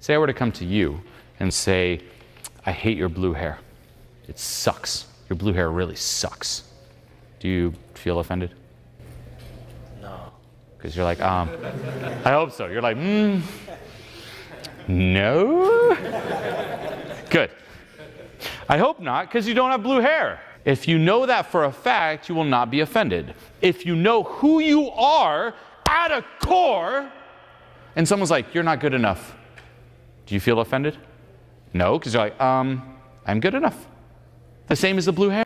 Say I were to come to you and say, I hate your blue hair. It sucks. Your blue hair really sucks. Do you feel offended? No. Because you're like, um, I hope so. You're like, mm, no? Good. I hope not, because you don't have blue hair. If you know that for a fact, you will not be offended. If you know who you are at a core, and someone's like, you're not good enough, do you feel offended? No, because you're like, um, I'm good enough. The same as the blue hair.